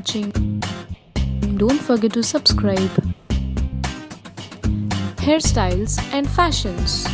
watching. Don't forget to subscribe. Hairstyles and fashions.